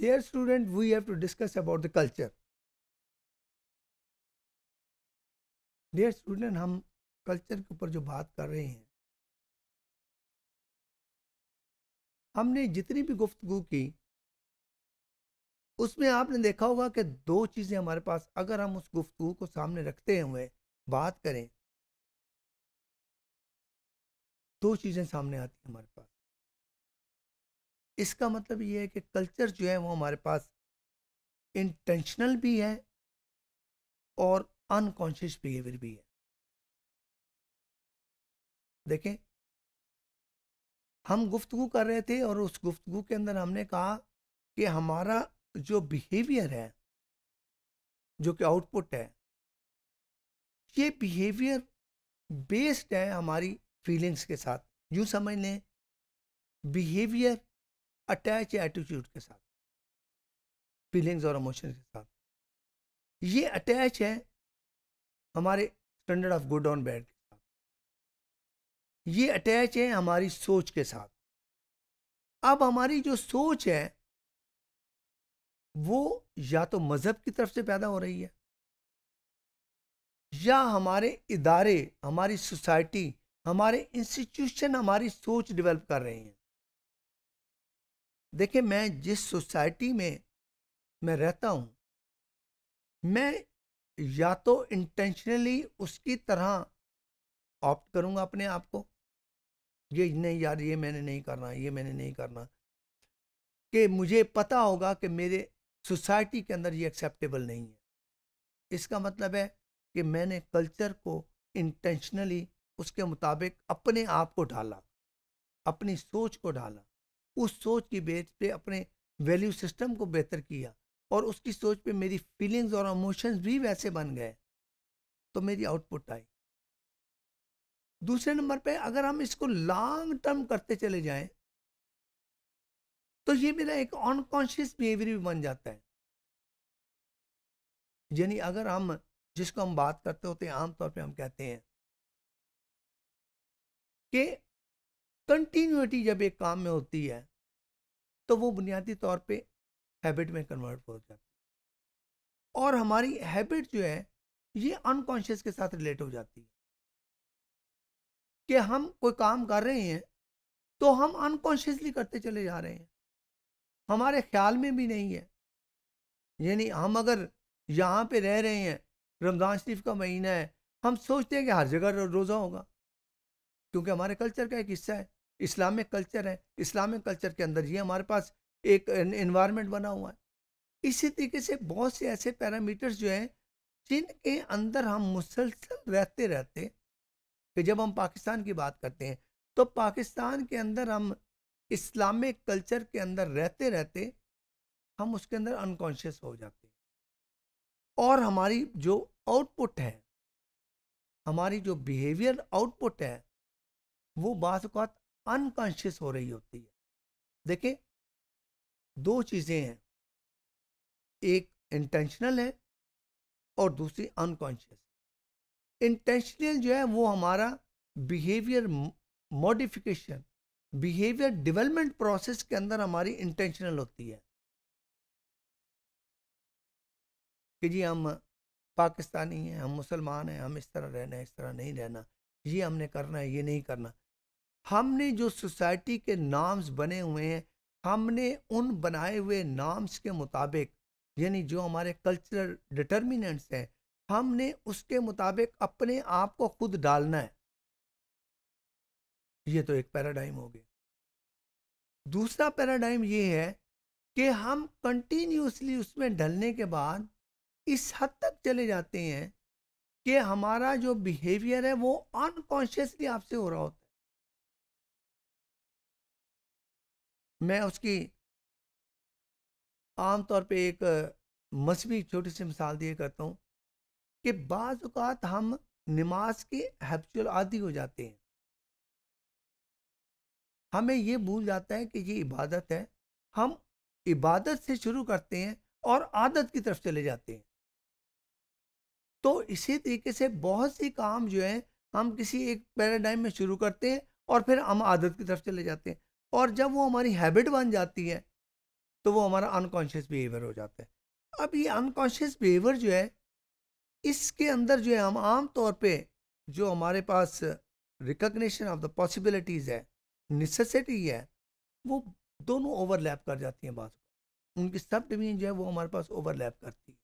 Dear student, we have to discuss about the culture. Dear student, हम culture के ऊपर जो बात कर रहे हैं हमने जितनी भी गुफ्तगु की उसमें आपने देखा होगा कि दो चीज़ें हमारे पास अगर हम उस गुफ्तगु को सामने रखते हुए बात करें दो चीज़ें सामने आती हैं हमारे पास इसका मतलब ये है कि कल्चर जो है वो हमारे पास इंटेंशनल भी है और अनकॉन्शियस बिहेवियर भी है। देखें, हम गुफ्तगु कर रहे थे और उस गुफ्तगु के अंदर हमने कहा कि हमारा जो बिहेवियर है, जो कि आउटपुट है, ये बिहेवियर बेस्ड है हमारी फीलिंग्स के साथ। यूँ समझ लें, बिहेवियर अटैच एटीट्यूड के साथ, फीलिंग्स और इमोशन के साथ। ये अटैच है हमारे स्टैंडर्ड ऑफ़ गुड और बैड के साथ। ये अटैच है हमारी सोच के साथ। अब हमारी जो सोच है, वो या तो मज़हब की तरफ़ से पैदा हो रही है, या हमारे इदारे, हमारी सोसाइटी, हमारे इंस्टीट्यूशन हमारी सोच डेवलप कर रहे हैं। देखिए, मैं जिस सोसाइटी में मैं रहता हूँ, मैं या तो इंटेंशनली उसकी तरह ऑप्ट करूँगा अपने आप को, ये नहीं यार, ये मैंने नहीं करना, ये मैंने नहीं करना। कि मुझे पता होगा कि मेरे सोसाइटी के अंदर ये एक्सेप्टेबल नहीं है। इसका मतलब है कि मैंने कल्चर को इंटेंशनली उसके मुताबिक अपने आप को ढाला, अपनी सोच को ढाला। उस सोच की बेस पे अपने वैल्यू सिस्टम को बेहतर किया और उसकी सोच पे मेरी फीलिंग्स और इमोशंस भी वैसे बन गए। तो मेरी आउटपुट आई। दूसरे नंबर पे अगर हम इसको लॉन्ग टर्म करते चले जाएँ तो ये मेरा एक अनकॉन्शियस बिहेवियर भी बन जाता है। यानी अगर हम, जिसको हम बात करते होते हैं, आमतौर पे हम कहते हैं कि कंटिन्यूटी जब एक काम में होती है तो वो बुनियादी तौर पे हैबिट में कन्वर्ट हो जाती है। और हमारी हैबिट जो है, ये अनकॉन्शियस के साथ रिलेट हो जाती है। कि हम कोई काम कर रहे हैं तो हम अनकॉन्शियसली करते चले जा रहे हैं। हमारे ख्याल में भी नहीं है। यानी हम अगर यहाँ पे रह रहे हैं, रमज़ान शरीफ का महीना है, हम सोचते हैं कि हर जगह रोज़ा होगा। क्योंकि हमारे कल्चर का एक हिस्सा है। इस्लामिक कल्चर है, इस्लामिक कल्चर के अंदर ये हमारे पास एक इन्वायरमेंट बना हुआ है। इसी तरीके से बहुत से ऐसे पैरामीटर्स जो हैं, जिनके अंदर हम मुसलसल रहते रहते, कि जब हम पाकिस्तान की बात करते हैं तो पाकिस्तान के अंदर हम इस्लामिक कल्चर के अंदर रहते रहते, हम उसके अंदर अनकॉन्शियस हो जाते हैं। और हमारी जो आउटपुट है, हमारी जो बिहेवियर आउटपुट है, वो बात अनकॉन्शियस हो रही होती है। देखिए, दो चीज़ें हैं। एक इंटेंशनल है और दूसरी अनकॉन्शियस। इंटेंशनल जो है, वो हमारा behaviour modification, behaviour development process के अंदर हमारी इंटेंशनल होती है। कि जी, हम पाकिस्तानी हैं, हम मुसलमान हैं, हम इस तरह रहना है इस तरह नहीं रहना। ये हमने करना है, ये नहीं करना। हमने जो सोसाइटी के नाम्स बने हुए हैं, हमने उन बनाए हुए नाम्स के मुताबिक, यानी जो हमारे कल्चरल डिटर्मिनेंट्स हैं, हमने उसके मुताबिक अपने आप को खुद डालना है। ये तो एक पैराडाइम हो गया। दूसरा पैराडाइम ये है कि हम कंटिन्यूसली उसमें ढलने के बाद इस हद तक चले जाते हैं कि हमारा जो बिहेवियर है वो अनकॉन्शियसली आपसे हो रहा होता है। मैं उसकी आमतौर पे एक मजहबी छोटी सी मिसाल दिए करता हूँ कि बाज़ हम नमाज़ के हैप्चुअल आदि हो जाते हैं। हमें ये भूल जाता है कि ये इबादत है। हम इबादत से शुरू करते हैं और आदत की तरफ़ चले जाते हैं। तो इसी तरीके से बहुत सी काम जो है, हम किसी एक पैराडाइम में शुरू करते हैं और फिर हम आदत की तरफ़ चले जाते हैं। और जब वो हमारी हैबिट बन जाती है तो वो हमारा अनकॉन्शियस बिहेवियर हो जाता है। अब ये अनकॉन्शियस बिहेवियर जो है, इसके अंदर जो है, हम आम तौर पे जो हमारे पास रिकग्निशन ऑफ़ द पॉसिबिलिटीज़ है नेसेसिटी है, वो दोनों ओवरलैप कर जाती हैं बात उनकी सब डिवीज़न जो है, वो हमारे पास ओवरलैप करती है।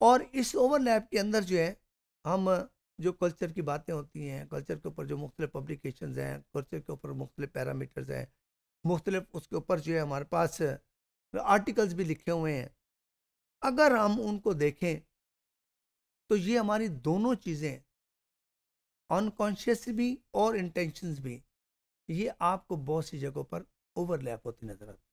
और इस ओवरलैप के अंदर जो है, हम जो कल्चर की बातें होती हैं कल्चर के ऊपर जो मुख्तलिफ़ पब्लिकेशन हैं कल्चर के ऊपर मुख्तलिफ़ पैरामीटर्स हैं, मुख्तलिफ़ उसके ऊपर जो है हमारे पास आर्टिकल्स भी लिखे हुए हैं। अगर हम उनको देखें तो ये हमारी दोनों चीज़ें अनकॉन्शियस भी और इंटेंशंस भी, ये आपको बहुत सी जगहों पर ओवरलैप होती नज़र आती